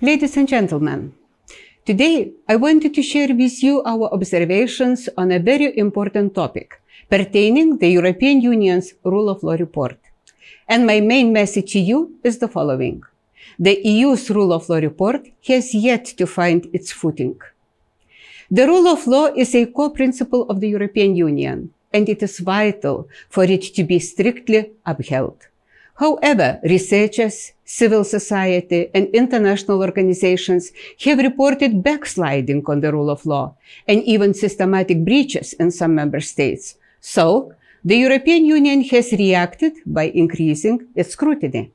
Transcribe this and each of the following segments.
Ladies and gentlemen, today I wanted to share with you our observations on a very important topic pertaining the European Union's rule of law report. And my main message to you is the following. The EU's rule of law report has yet to find its footing. The rule of law is a core principle of the European Union, and it is vital for it to be strictly upheld. However, researchers, civil society, and international organizations have reported backsliding on the rule of law and even systematic breaches in some member states. So, the European Union has reacted by increasing its scrutiny.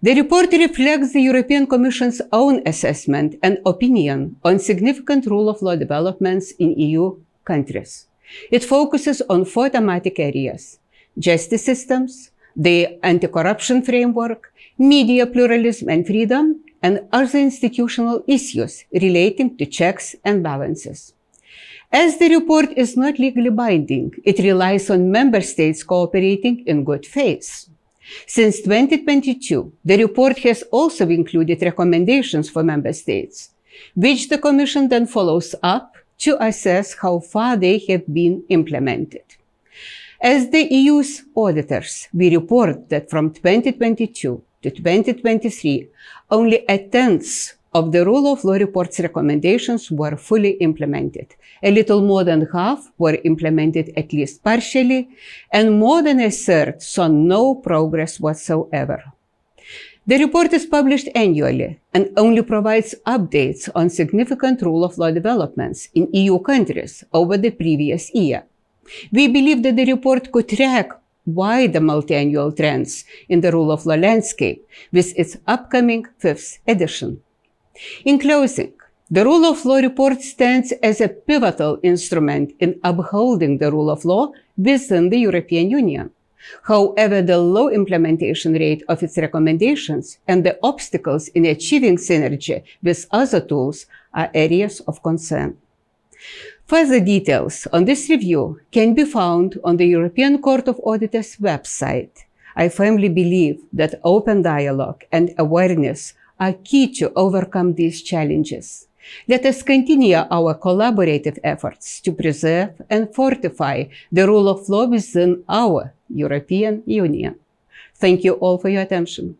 The report reflects the European Commission's own assessment and opinion on significant rule of law developments in EU countries. It focuses on four thematic areas justice systems, the anti-corruption framework, media pluralism and freedom, and other institutional issues relating to checks and balances. As the report is not legally binding, it relies on member states cooperating in good faith. Since 2022, the report has also included recommendations for member states, which the Commission then follows up to assess how far they have been implemented. As the EU's auditors, we report that from 2022 to 2023, only a tenth of the rule of law report's recommendations were fully implemented. A little more than half were implemented at least partially, and more than a third saw no progress whatsoever. The report is published annually and only provides updates on significant rule of law developments in EU countries over the previous year. We believe that the report could track wider multi-annual trends in the rule of law landscape with its upcoming fifth edition. In closing, the rule of law report stands as a pivotal instrument in upholding the rule of law within the European Union. However, the low implementation rate of its recommendations and the obstacles in achieving synergy with other tools are areas of concern. Further details on this review can be found on the European Court of Auditors website. I firmly believe that open dialogue and awareness are key to overcome these challenges. Let us continue our collaborative efforts to preserve and fortify the rule of law within our European Union. Thank you all for your attention.